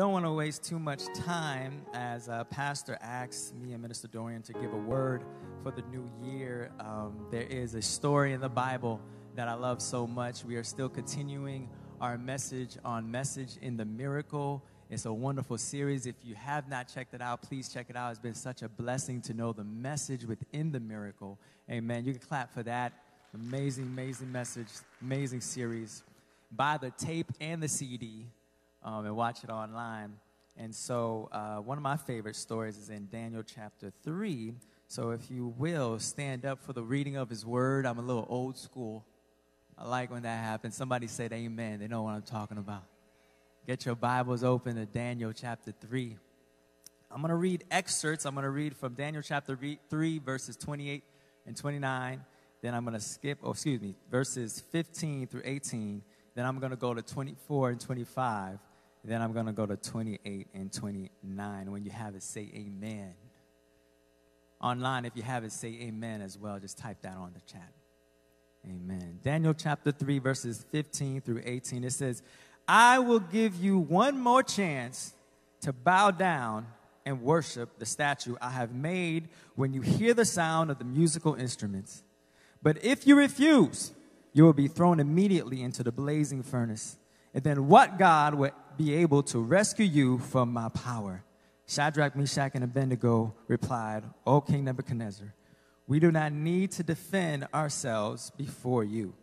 don't want to waste too much time as uh, Pastor asks me and Minister Dorian to give a word for the new year. Um, there is a story in the Bible that I love so much. We are still continuing our message on Message in the Miracle. It's a wonderful series. If you have not checked it out, please check it out. It's been such a blessing to know the message within the miracle. Amen. You can clap for that. Amazing, amazing message, amazing series. Buy the tape and the CD um, and watch it online. And so, uh, one of my favorite stories is in Daniel chapter 3. So, if you will, stand up for the reading of his word. I'm a little old school. I like when that happens. Somebody said amen. They know what I'm talking about. Get your Bibles open to Daniel chapter 3. I'm going to read excerpts. I'm going to read from Daniel chapter 3, verses 28 and 29. Then I'm going to skip, oh, excuse me, verses 15 through 18. Then I'm going to go to 24 and 25. Then I'm going to go to 28 and 29. When you have it, say amen. Online, if you have it, say amen as well. Just type that on the chat. Amen. Daniel chapter 3, verses 15 through 18. It says, I will give you one more chance to bow down and worship the statue I have made when you hear the sound of the musical instruments. But if you refuse, you will be thrown immediately into the blazing furnace. And then what God would be able to rescue you from my power? Shadrach, Meshach, and Abednego replied, O King Nebuchadnezzar, we do not need to defend ourselves before you.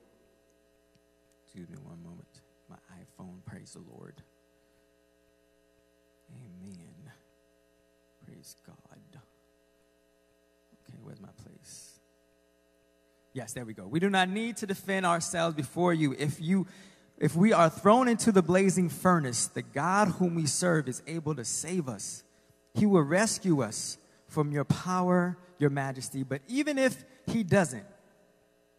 Excuse me one moment. My iPhone, praise the Lord. Amen. Praise God. Okay, where's my place? Yes, there we go. We do not need to defend ourselves before you. If you if we are thrown into the blazing furnace, the God whom we serve is able to save us. He will rescue us from your power, your majesty. But even if he doesn't,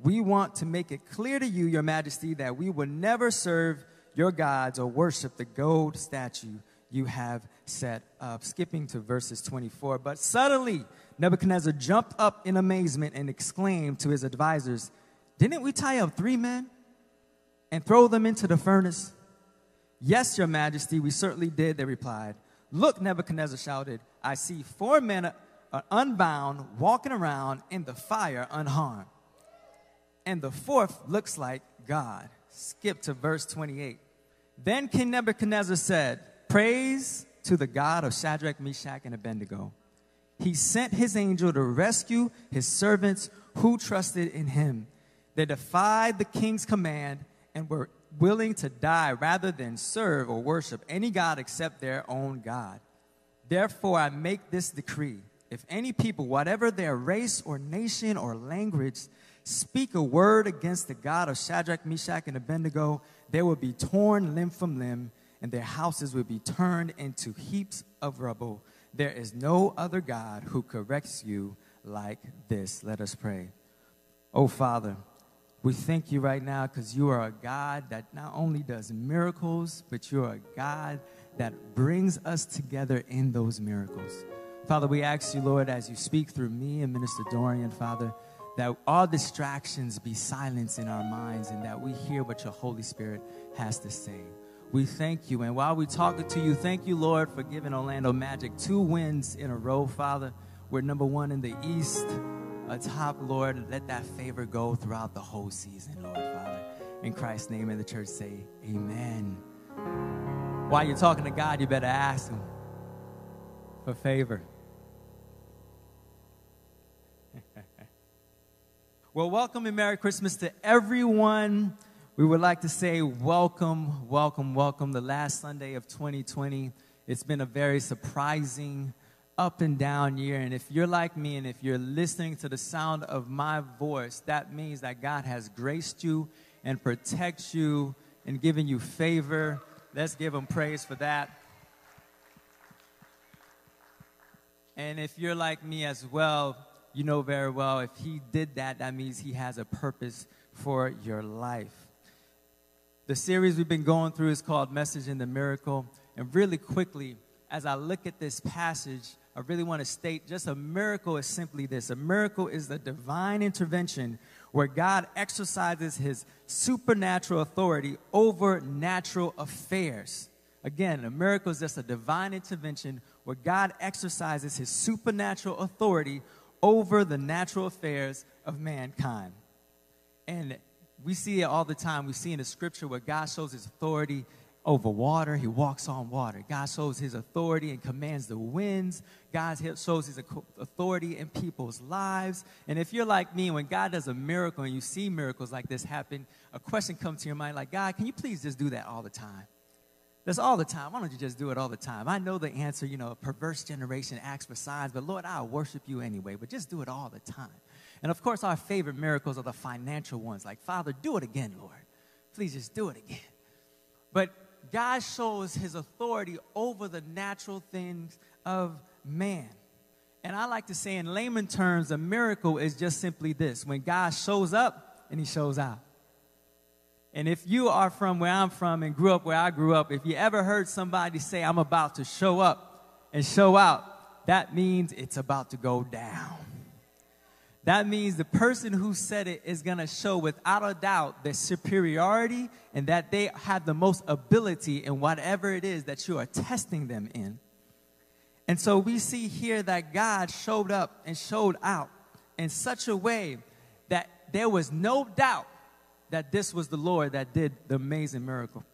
we want to make it clear to you, your majesty, that we will never serve your gods or worship the gold statue you have set up. Skipping to verses 24. But suddenly, Nebuchadnezzar jumped up in amazement and exclaimed to his advisors, Didn't we tie up three men? And throw them into the furnace? Yes, your majesty, we certainly did, they replied. Look, Nebuchadnezzar shouted, I see four men are unbound, walking around in the fire unharmed. And the fourth looks like God. Skip to verse 28. Then King Nebuchadnezzar said, Praise to the God of Shadrach, Meshach, and Abednego. He sent his angel to rescue his servants who trusted in him. They defied the king's command and were willing to die rather than serve or worship any God except their own God. Therefore, I make this decree if any people, whatever their race or nation or language, speak a word against the God of Shadrach, Meshach, and Abednego, they will be torn limb from limb, and their houses will be turned into heaps of rubble. There is no other God who corrects you like this. Let us pray. Oh, Father, we thank you right now because you are a God that not only does miracles, but you're a God that brings us together in those miracles. Father, we ask you, Lord, as you speak through me and Minister Dorian, Father, that all distractions be silenced in our minds and that we hear what your Holy Spirit has to say. We thank you. And while we talking to you, thank you, Lord, for giving Orlando Magic two wins in a row, Father. We're number one in the East atop, Lord. Let that favor go throughout the whole season, Lord, Father. In Christ's name, and the church say, Amen. While you're talking to God, you better ask Him for favor. well, welcome and Merry Christmas to everyone. We would like to say welcome, welcome, welcome. The last Sunday of 2020. It's been a very surprising up and down year. And if you're like me and if you're listening to the sound of my voice, that means that God has graced you and protects you and given you favor. Let's give him praise for that. And if you're like me as well, you know very well if he did that, that means he has a purpose for your life. The series we've been going through is called Message in the Miracle. And really quickly, as I look at this passage, I really want to state just a miracle is simply this a miracle is the divine intervention where God exercises his supernatural authority over natural affairs. Again, a miracle is just a divine intervention where God exercises his supernatural authority over the natural affairs of mankind. And we see it all the time. We see in the scripture where God shows his authority over water. He walks on water. God shows his authority and commands the winds. God shows his authority in people's lives. And if you're like me, when God does a miracle and you see miracles like this happen, a question comes to your mind like, God, can you please just do that all the time? That's all the time. Why don't you just do it all the time? I know the answer, you know, a perverse generation asks for signs, but Lord, I'll worship you anyway, but just do it all the time. And of course, our favorite miracles are the financial ones, like, Father, do it again, Lord. Please just do it again. But God shows his authority over the natural things of man. And I like to say, in layman terms, a miracle is just simply this when God shows up and he shows out. And if you are from where I'm from and grew up where I grew up, if you ever heard somebody say, I'm about to show up and show out, that means it's about to go down. That means the person who said it is going to show without a doubt their superiority and that they have the most ability in whatever it is that you are testing them in. And so we see here that God showed up and showed out in such a way that there was no doubt that this was the Lord that did the amazing miracle.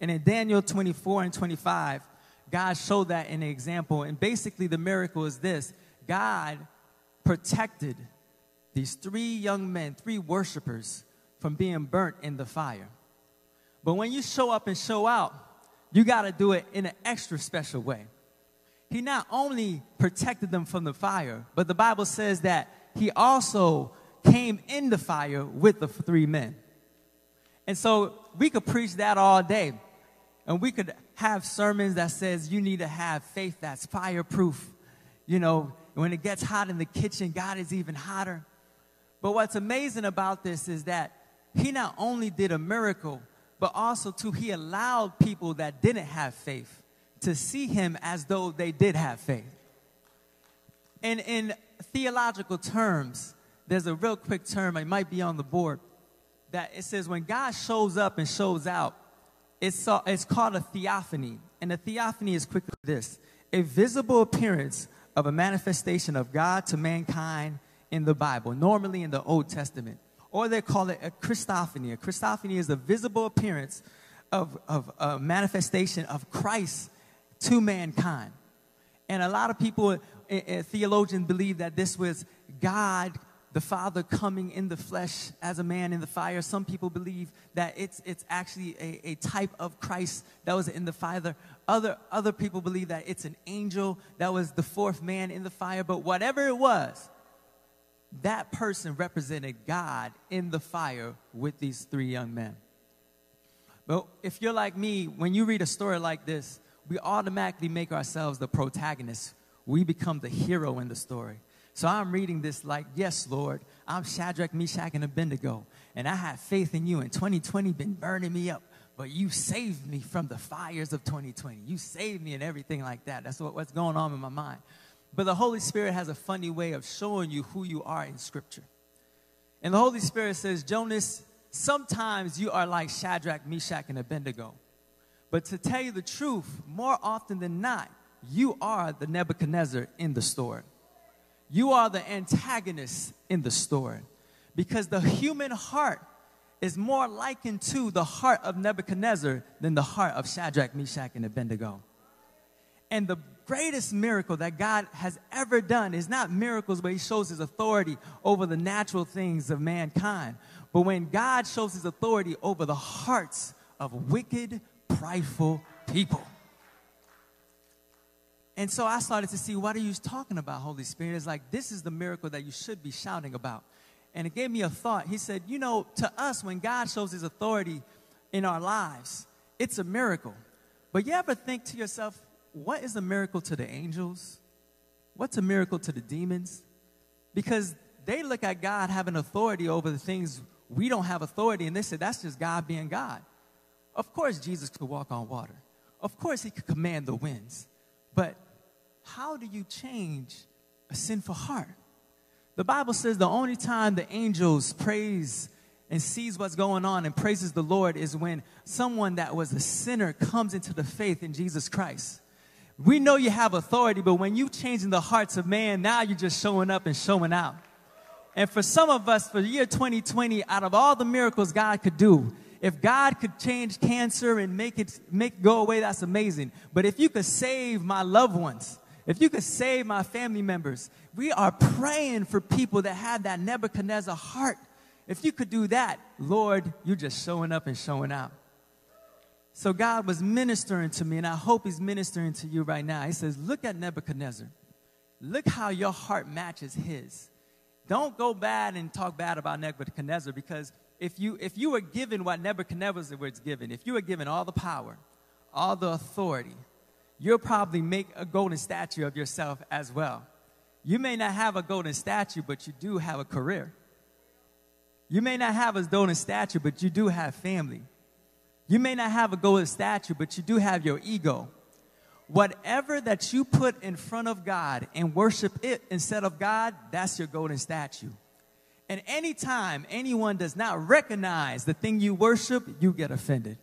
And in Daniel 24 and 25, God showed that in an example. And basically, the miracle is this God protected these three young men, three worshipers, from being burnt in the fire. But when you show up and show out, you got to do it in an extra special way. He not only protected them from the fire, but the Bible says that he also came in the fire with the three men. And so we could preach that all day. And we could have sermons that says you need to have faith that's fireproof. You know, when it gets hot in the kitchen, God is even hotter. But what's amazing about this is that he not only did a miracle, but also too he allowed people that didn't have faith to see him as though they did have faith. And in theological terms, there's a real quick term, it might be on the board, that it says when God shows up and shows out, it's, it's called a theophany. And a theophany is quickly this a visible appearance of a manifestation of God to mankind in the Bible, normally in the Old Testament. Or they call it a Christophany. A Christophany is the visible appearance of, of a manifestation of Christ to mankind. And a lot of people, uh, uh, theologians, believe that this was God the Father coming in the flesh as a man in the fire. Some people believe that it's, it's actually a, a type of Christ that was in the fire. Other, other people believe that it's an angel that was the fourth man in the fire. But whatever it was, that person represented God in the fire with these three young men. But if you're like me, when you read a story like this, we automatically make ourselves the protagonist. We become the hero in the story. So I'm reading this like, yes, Lord, I'm Shadrach, Meshach, and Abednego. And I have faith in you. And 2020 been burning me up. But you saved me from the fires of 2020. You saved me and everything like that. That's what, what's going on in my mind. But the Holy Spirit has a funny way of showing you who you are in Scripture. And the Holy Spirit says, Jonas, sometimes you are like Shadrach, Meshach, and Abednego. But to tell you the truth, more often than not, you are the Nebuchadnezzar in the story. You are the antagonist in the story because the human heart is more likened to the heart of Nebuchadnezzar than the heart of Shadrach, Meshach, and Abednego. And the greatest miracle that God has ever done is not miracles where He shows His authority over the natural things of mankind, but when God shows His authority over the hearts of wicked, prideful people. And so I started to see what are you talking about, Holy Spirit? It's like this is the miracle that you should be shouting about. And it gave me a thought. He said, You know, to us, when God shows his authority in our lives, it's a miracle. But you ever think to yourself, what is a miracle to the angels? What's a miracle to the demons? Because they look at God having authority over the things we don't have authority, and they say that's just God being God. Of course, Jesus could walk on water. Of course, he could command the winds. But how do you change a sinful heart? The Bible says the only time the angels praise and sees what's going on and praises the Lord is when someone that was a sinner comes into the faith in Jesus Christ. We know you have authority, but when you changing the hearts of man, now you're just showing up and showing out. And for some of us, for the year 2020, out of all the miracles God could do, if God could change cancer and make it make it go away, that's amazing. But if you could save my loved ones, if you could save my family members, we are praying for people that have that Nebuchadnezzar heart. If you could do that, Lord, you're just showing up and showing out. So God was ministering to me, and I hope He's ministering to you right now. He says, Look at Nebuchadnezzar. Look how your heart matches His. Don't go bad and talk bad about Nebuchadnezzar because if you, if you were given what Nebuchadnezzar was given, if you were given all the power, all the authority, you'll probably make a golden statue of yourself as well. You may not have a golden statue, but you do have a career. You may not have a golden statue, but you do have family. You may not have a golden statue, but you do have your ego. Whatever that you put in front of God and worship it instead of God, that's your golden statue. And anytime anyone does not recognize the thing you worship, you get offended.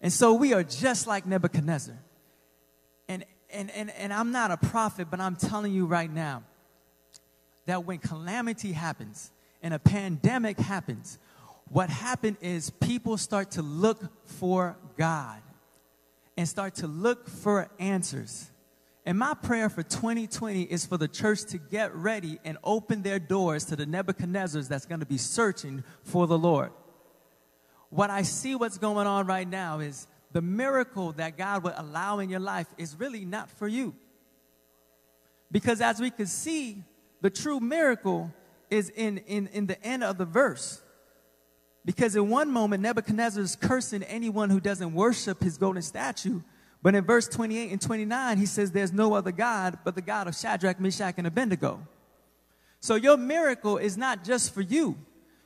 And so we are just like Nebuchadnezzar. And, and, and, I'm not a prophet, but I'm telling you right now that when calamity happens and a pandemic happens, what happened is people start to look for God and start to look for answers. And my prayer for 2020 is for the church to get ready and open their doors to the Nebuchadnezzars that's going to be searching for the Lord. What I see what's going on right now is the miracle that God would allow in your life is really not for you. Because as we can see, the true miracle is in, in, in the end of the verse. Because in one moment, Nebuchadnezzar is cursing anyone who doesn't worship his golden statue. But in verse 28 and 29, he says, There's no other God but the God of Shadrach, Meshach, and Abednego. So your miracle is not just for you.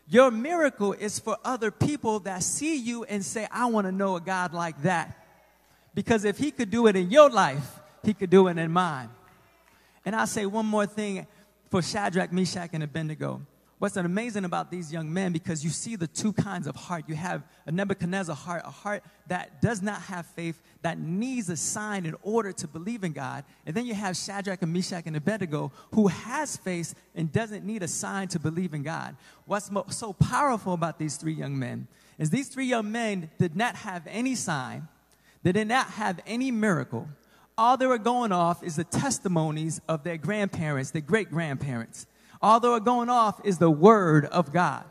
Your miracle is for other people that see you and say, I want to know a God like that. Because if he could do it in your life, he could do it in mine. And I'll say one more thing for Shadrach, Meshach, and Abednego what's amazing about these young men because you see the two kinds of heart. You have a Nebuchadnezzar heart, a heart that does not have faith, that needs a sign in order to believe in God. And then you have Shadrach and Meshach and Abednego who has faith and doesn't need a sign to believe in God. What's so powerful about these three young men is these three young men did not have any sign, they did not have any miracle. All they were going off is the testimonies of their grandparents, their great grandparents. All they are going off is the word of God.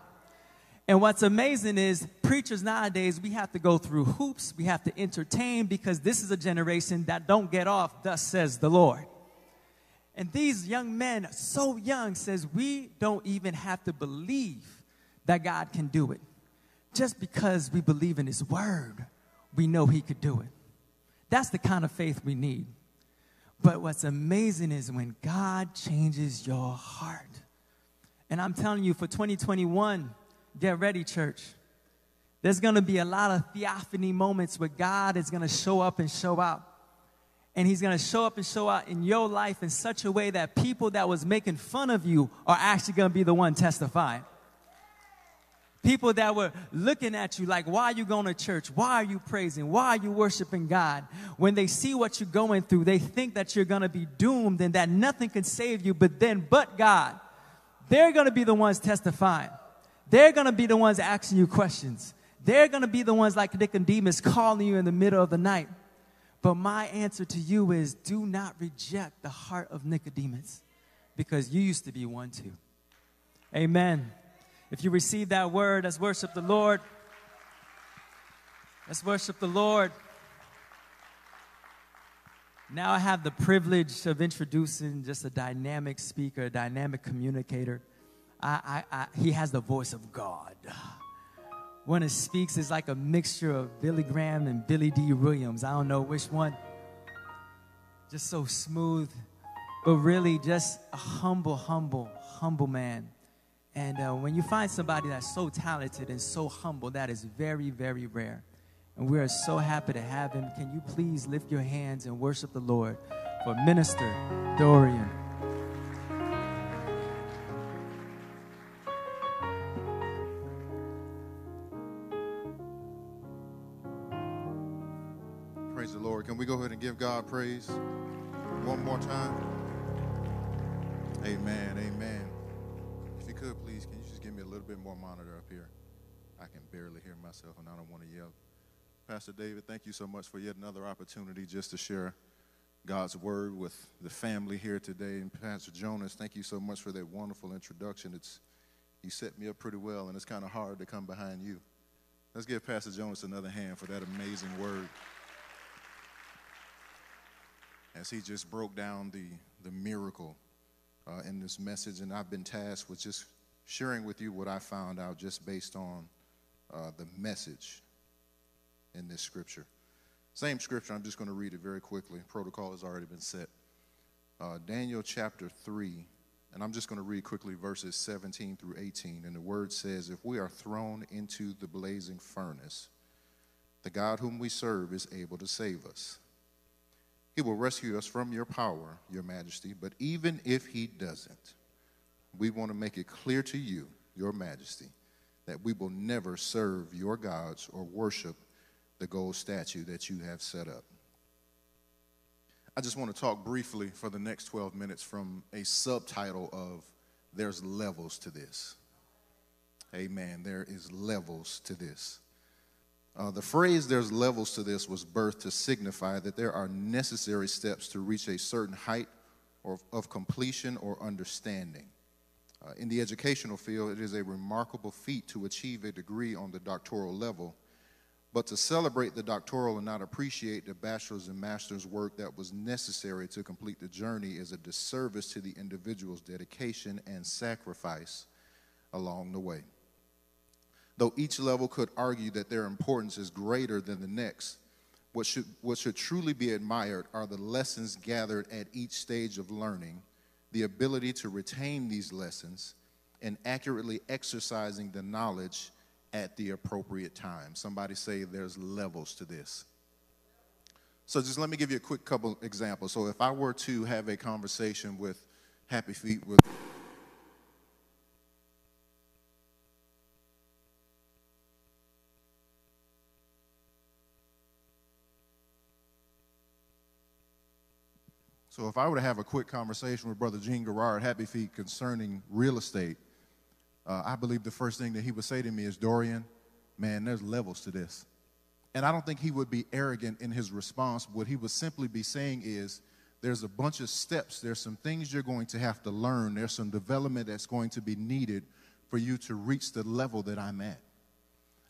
And what's amazing is preachers nowadays, we have to go through hoops, we have to entertain because this is a generation that don't get off, thus says the Lord. And these young men, so young, says we don't even have to believe that God can do it. Just because we believe in his word, we know he could do it. That's the kind of faith we need. But what's amazing is when God changes your heart. And I'm telling you, for 2021, get ready, church. There's going to be a lot of theophany moments where God is going to show up and show out. And he's going to show up and show out in your life in such a way that people that was making fun of you are actually going to be the one testifying. People that were looking at you like, why are you going to church? Why are you praising? Why are you worshiping God? When they see what you're going through, they think that you're going to be doomed and that nothing can save you but then, but God. They're going to be the ones testifying. They're going to be the ones asking you questions. They're going to be the ones like Nicodemus calling you in the middle of the night. But my answer to you is do not reject the heart of Nicodemus because you used to be one too. Amen. If you receive that word, let's worship the Lord. Let's worship the Lord. Now I have the privilege of introducing just a dynamic speaker, a dynamic communicator. I, I, I, he has the voice of God. When he speaks, it's like a mixture of Billy Graham and Billy Dee Williams. I don't know which one. Just so smooth, but really just a humble, humble, humble man. And uh, when you find somebody that's so talented and so humble, that is very, very rare. And we are so happy to have him. Can you please lift your hands and worship the Lord for Minister Dorian? Here? I can barely hear myself and I don't want to yell. Pastor David, thank you so much for yet another opportunity just to share God's word with the family here today. And Pastor Jonas, thank you so much for that wonderful introduction. It's you set me up pretty well, and it's kind of hard to come behind you. Let's give Pastor Jonas another hand for that amazing word. As he just broke down the, the miracle uh, in this message, and I've been tasked with just sharing with you what I found out just based on uh, the message in this scripture. Same scripture, I'm just going to read it very quickly. Protocol has already been set. Uh, Daniel chapter 3, and I'm just going to read quickly verses 17 through 18. And the word says, If we are thrown into the blazing furnace, the God whom we serve is able to save us. He will rescue us from your power, your majesty. But even if he doesn't, we want to make it clear to you, your majesty, that we will never serve your gods or worship the gold statue that you have set up. I just want to talk briefly for the next 12 minutes from a subtitle of There's Levels to This. Amen. There is levels to this. Uh, the phrase there's levels to this was birthed to signify that there are necessary steps to reach a certain height or of completion or understanding. Uh, in the educational field, it is a remarkable feat to achieve a degree on the doctoral level but to celebrate the doctoral and not appreciate the bachelor's and master's work that was necessary to complete the journey is a disservice to the individual's dedication and sacrifice along the way. Though each level could argue that their importance is greater than the next, what should, what should truly be admired are the lessons gathered at each stage of learning, the ability to retain these lessons, and accurately exercising the knowledge at the appropriate time. Somebody say there's levels to this. So just let me give you a quick couple examples. So if I were to have a conversation with Happy Feet with So if I were to have a quick conversation with Brother Gene Garrard, Happy Feet, concerning real estate, uh, I believe the first thing that he would say to me is, Dorian, man, there's levels to this. And I don't think he would be arrogant in his response. What he would simply be saying is, there's a bunch of steps, there's some things you're going to have to learn, there's some development that's going to be needed for you to reach the level that I'm at.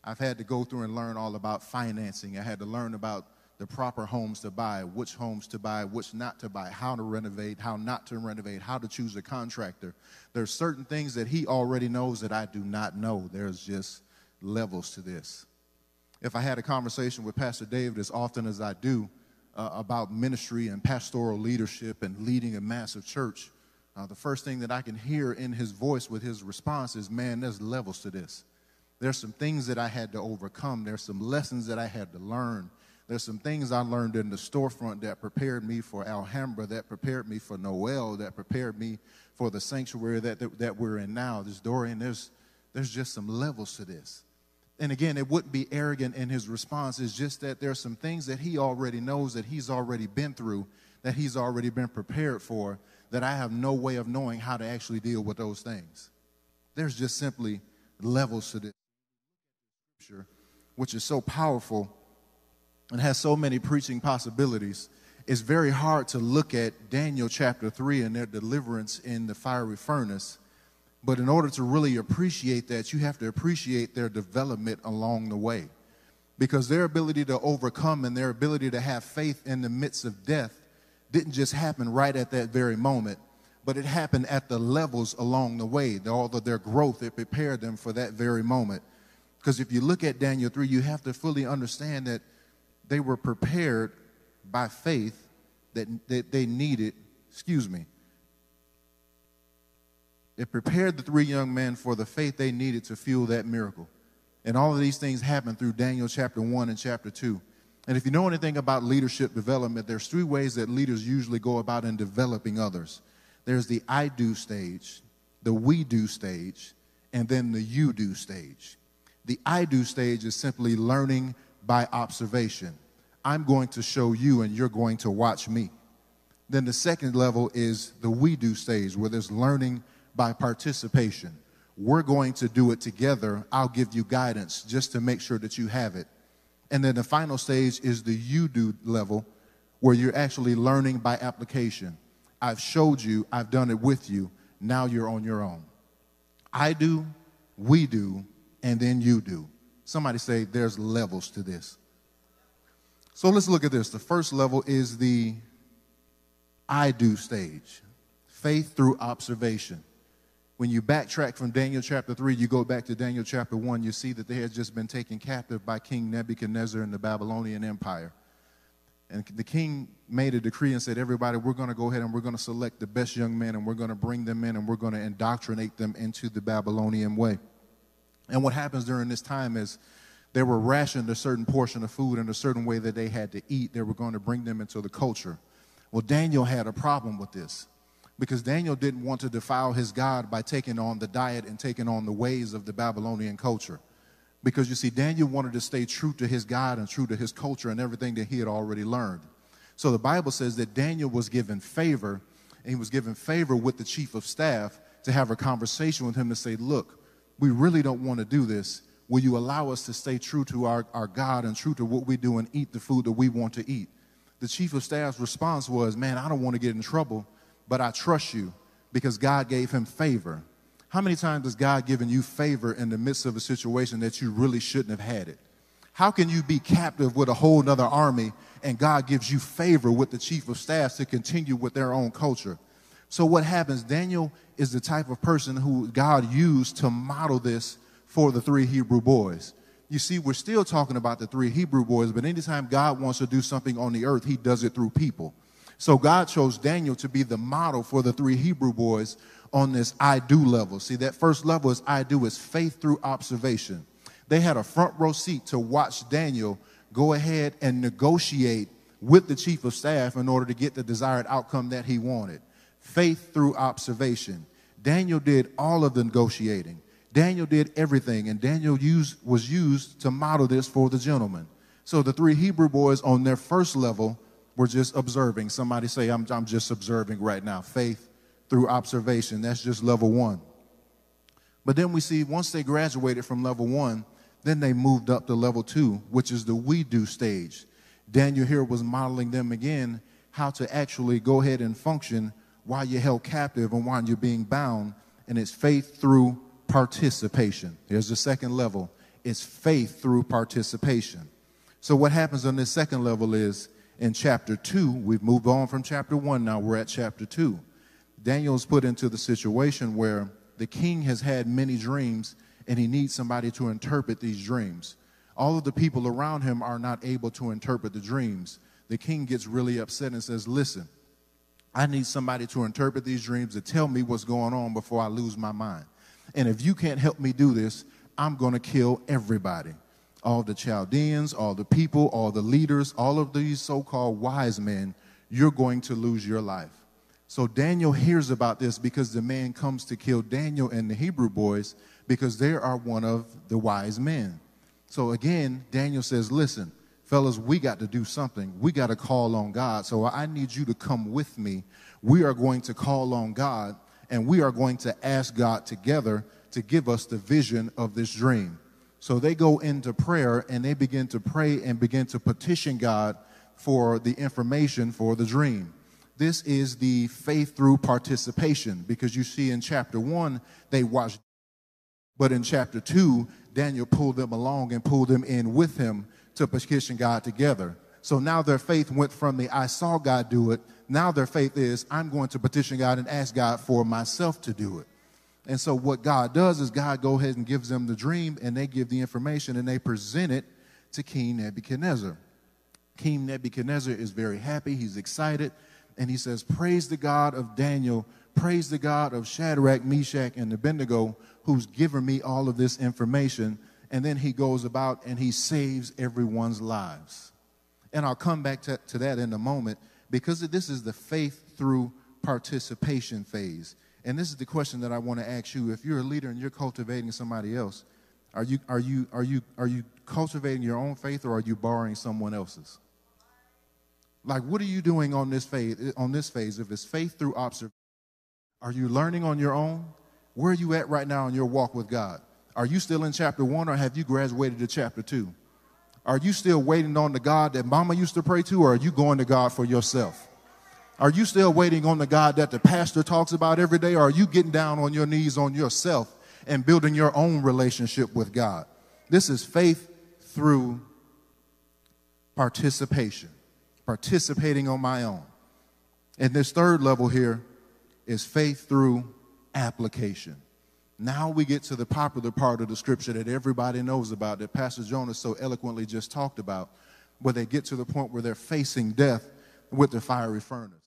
I've had to go through and learn all about financing. I had to learn about the proper homes to buy, which homes to buy, which not to buy, how to renovate, how not to renovate, how to choose a contractor. There's certain things that he already knows that I do not know. There's just levels to this. If I had a conversation with Pastor David as often as I do uh, about ministry and pastoral leadership and leading a massive church, uh, the first thing that I can hear in his voice with his response is, man, there's levels to this. There's some things that I had to overcome. There's some lessons that I had to learn. There's some things I learned in the storefront that prepared me for Alhambra, that prepared me for Noel, that prepared me for the sanctuary that, that, that we're in now. This Dorian, there's, there's just some levels to this. And again, it wouldn't be arrogant in his response. It's just that there's some things that he already knows that he's already been through, that he's already been prepared for, that I have no way of knowing how to actually deal with those things. There's just simply levels to this scripture, which is so powerful and has so many preaching possibilities, it's very hard to look at Daniel chapter 3 and their deliverance in the fiery furnace. But in order to really appreciate that, you have to appreciate their development along the way. Because their ability to overcome and their ability to have faith in the midst of death didn't just happen right at that very moment, but it happened at the levels along the way. All of their growth, it prepared them for that very moment. Because if you look at Daniel 3, you have to fully understand that they were prepared by faith that, that they needed, excuse me, it prepared the three young men for the faith they needed to fuel that miracle. And all of these things happened through Daniel chapter 1 and chapter 2. And if you know anything about leadership development, there's three ways that leaders usually go about in developing others. There's the I do stage, the we do stage, and then the you do stage. The I do stage is simply learning by observation. I'm going to show you and you're going to watch me. Then the second level is the we do stage where there's learning by participation. We're going to do it together. I'll give you guidance just to make sure that you have it. And then the final stage is the you do level where you're actually learning by application. I've showed you, I've done it with you, now you're on your own. I do, we do, and then you do. Somebody say there's levels to this. So let's look at this. The first level is the I do stage faith through observation. When you backtrack from Daniel chapter 3, you go back to Daniel chapter 1, you see that they had just been taken captive by King Nebuchadnezzar and the Babylonian Empire. And the king made a decree and said, Everybody, we're going to go ahead and we're going to select the best young men and we're going to bring them in and we're going to indoctrinate them into the Babylonian way. And what happens during this time is they were rationed a certain portion of food in a certain way that they had to eat. They were going to bring them into the culture. Well, Daniel had a problem with this because Daniel didn't want to defile his God by taking on the diet and taking on the ways of the Babylonian culture. Because you see, Daniel wanted to stay true to his God and true to his culture and everything that he had already learned. So the Bible says that Daniel was given favor, and he was given favor with the chief of staff to have a conversation with him to say, Look, we really don't want to do this. Will you allow us to stay true to our, our God and true to what we do and eat the food that we want to eat? The chief of staff's response was, Man, I don't want to get in trouble, but I trust you because God gave him favor. How many times has God given you favor in the midst of a situation that you really shouldn't have had it? How can you be captive with a whole other army and God gives you favor with the chief of staff to continue with their own culture? So, what happens? Daniel is the type of person who God used to model this for the three Hebrew boys. You see, we're still talking about the three Hebrew boys, but anytime God wants to do something on the earth, he does it through people. So, God chose Daniel to be the model for the three Hebrew boys on this I do level. See, that first level is I do is faith through observation. They had a front row seat to watch Daniel go ahead and negotiate with the chief of staff in order to get the desired outcome that he wanted. Faith through observation. Daniel did all of the negotiating. Daniel did everything, and Daniel used, was used to model this for the gentleman. So the three Hebrew boys on their first level were just observing. Somebody say, I'm, I'm just observing right now. Faith through observation. That's just level one. But then we see once they graduated from level one, then they moved up to level two, which is the we do stage. Daniel here was modeling them again how to actually go ahead and function while you're held captive and while you're being bound. And it's faith through participation. Here's the second level it's faith through participation. So, what happens on this second level is in chapter two, we've moved on from chapter one, now we're at chapter two. Daniel's put into the situation where the king has had many dreams and he needs somebody to interpret these dreams. All of the people around him are not able to interpret the dreams. The king gets really upset and says, Listen, I need somebody to interpret these dreams to tell me what's going on before I lose my mind. And if you can't help me do this, I'm going to kill everybody. All the Chaldeans, all the people, all the leaders, all of these so called wise men, you're going to lose your life. So Daniel hears about this because the man comes to kill Daniel and the Hebrew boys because they are one of the wise men. So again, Daniel says, Listen, fellas, we got to do something. We got to call on God. So I need you to come with me. We are going to call on God and we are going to ask God together to give us the vision of this dream. So they go into prayer and they begin to pray and begin to petition God for the information for the dream. This is the faith through participation because you see in chapter one, they watched but in chapter 2, Daniel pulled them along and pulled them in with him to petition God together. So now their faith went from the I saw God do it. Now their faith is I'm going to petition God and ask God for myself to do it. And so what God does is God go ahead and gives them the dream and they give the information and they present it to King Nebuchadnezzar. King Nebuchadnezzar is very happy, he's excited, and he says, Praise the God of Daniel Praise the God of Shadrach, Meshach, and Abednego who's given me all of this information. And then he goes about and he saves everyone's lives. And I'll come back to, to that in a moment because this is the faith through participation phase. And this is the question that I want to ask you. If you're a leader and you're cultivating somebody else, are you, are you, are you, are you cultivating your own faith or are you borrowing someone else's? Like, what are you doing on this phase? On this phase, if it's faith through observation, are you learning on your own? Where are you at right now in your walk with God? Are you still in chapter one, or have you graduated to chapter two? Are you still waiting on the God that Mama used to pray to, or are you going to God for yourself? Are you still waiting on the God that the pastor talks about every day, or are you getting down on your knees on yourself and building your own relationship with God? This is faith through participation, participating on my own. And this third level here is faith through application. Now we get to the popular part of the scripture that everybody knows about, that Pastor Jonas so eloquently just talked about, where they get to the point where they're facing death with the fiery furnace.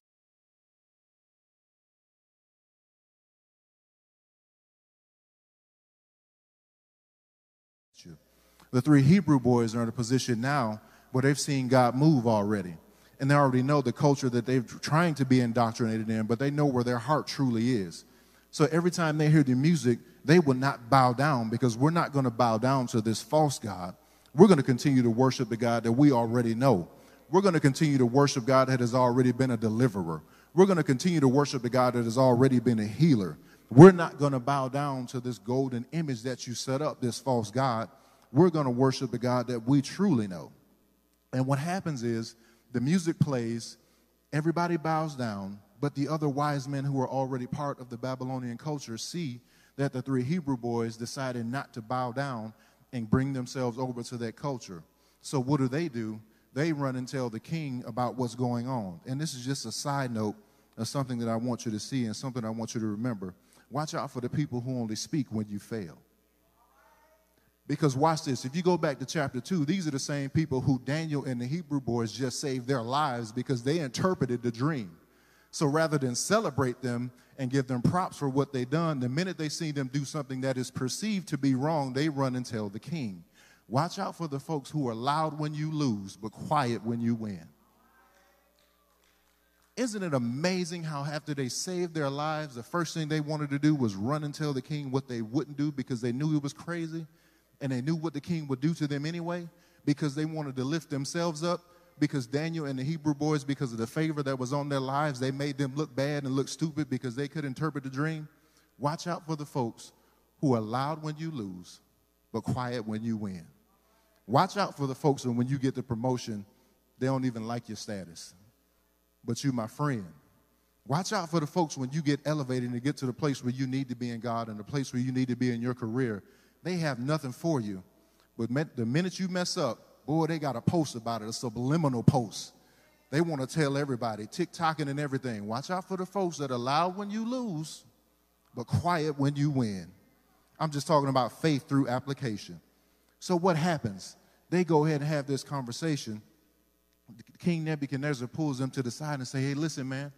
The three Hebrew boys are in a position now where they've seen God move already. And they already know the culture that they're trying to be indoctrinated in, but they know where their heart truly is. So every time they hear the music, they will not bow down because we're not going to bow down to this false God. We're going to continue to worship the God that we already know. We're going to continue to worship God that has already been a deliverer. We're going to continue to worship the God that has already been a healer. We're not going to bow down to this golden image that you set up, this false God. We're going to worship the God that we truly know. And what happens is the music plays, everybody bows down, but the other wise men who are already part of the Babylonian culture see that the three Hebrew boys decided not to bow down and bring themselves over to that culture. So what do they do? They run and tell the king about what's going on. And this is just a side note of something that I want you to see and something I want you to remember. Watch out for the people who only speak when you fail. Because watch this, if you go back to chapter 2, these are the same people who Daniel and the Hebrew boys just saved their lives because they interpreted the dream. So rather than celebrate them and give them props for what they've done, the minute they see them do something that is perceived to be wrong, they run and tell the king. Watch out for the folks who are loud when you lose, but quiet when you win. Isn't it amazing how after they saved their lives, the first thing they wanted to do was run and tell the king what they wouldn't do because they knew he was crazy? and they knew what the king would do to them anyway because they wanted to lift themselves up because Daniel and the Hebrew boys, because of the favor that was on their lives, they made them look bad and look stupid because they could interpret the dream. Watch out for the folks who are loud when you lose, but quiet when you win. Watch out for the folks when you get the promotion, they don't even like your status, but you my friend. Watch out for the folks when you get elevated and get to the place where you need to be in God and the place where you need to be in your career they have nothing for you. But the minute you mess up, boy, they got a post about it, a subliminal post. They want to tell everybody, TikToking and everything. Watch out for the folks that are loud when you lose, but quiet when you win. I'm just talking about faith through application. So what happens? They go ahead and have this conversation. King Nebuchadnezzar pulls them to the side and say, "Hey, listen, man,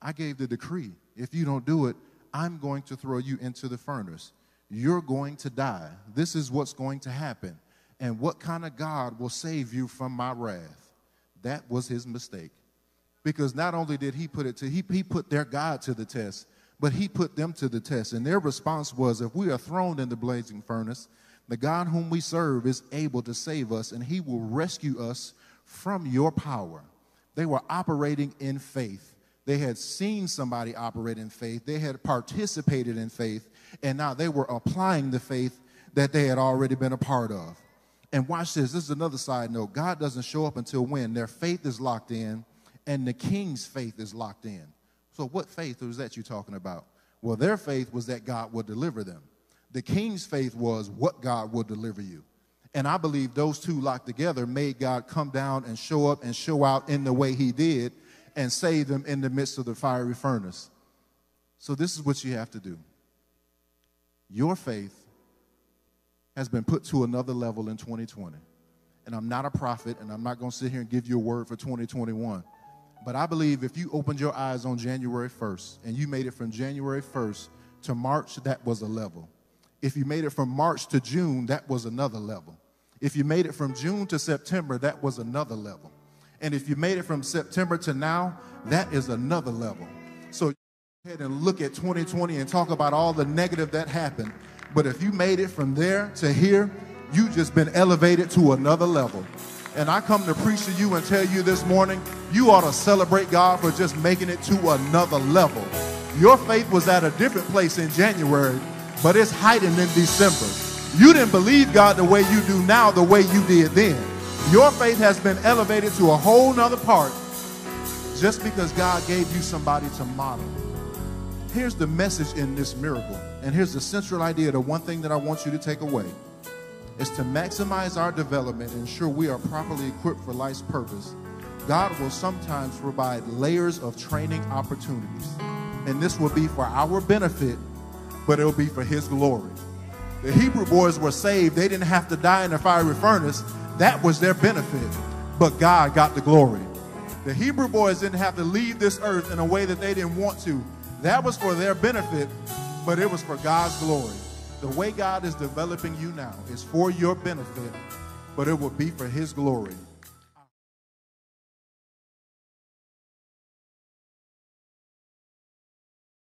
I gave the decree. If you don't do it, I'm going to throw you into the furnace you're going to die. This is what's going to happen. And what kind of God will save you from my wrath? That was his mistake. Because not only did he put it to, he, he put their God to the test, but he put them to the test. And their response was if we are thrown in the blazing furnace, the God whom we serve is able to save us, and he will rescue us from your power. They were operating in faith. They had seen somebody operate in faith. They had participated in faith and now they were applying the faith that they had already been a part of. And watch this. This is another side note. God doesn't show up until when their faith is locked in and the king's faith is locked in. So, what faith was that you're talking about? Well, their faith was that God would deliver them. The king's faith was what God would deliver you. And I believe those two locked together made God come down and show up and show out in the way he did and save them in the midst of the fiery furnace. So, this is what you have to do. Your faith has been put to another level in 2020. And I'm not a prophet, and I'm not going to sit here and give you a word for 2021. But I believe if you opened your eyes on January 1st and you made it from January 1st to March, that was a level. If you made it from March to June, that was another level. If you made it from June to September, that was another level. And if you made it from September to now, that is another level. So go ahead and look at 2020 and talk about all the negative that happened. But if you made it from there to here, you just been elevated to another level. And I come to preach to you and tell you this morning, you ought to celebrate God for just making it to another level. Your faith was at a different place in January, but it's heightened in December. You didn't believe God the way you do now, the way you did then. Your faith has been elevated to a whole nother part just because God gave you somebody to model. Here's the message in this miracle, and here's the central idea the one thing that I want you to take away is to maximize our development and ensure we are properly equipped for life's purpose. God will sometimes provide layers of training opportunities, and this will be for our benefit, but it'll be for His glory. The Hebrew boys were saved, they didn't have to die in the fiery furnace. That was their benefit, but God got the glory. The Hebrew boys didn't have to leave this earth in a way that they didn't want to. That was for their benefit, but it was for God's glory. The way God is developing you now is for your benefit, but it will be for His glory.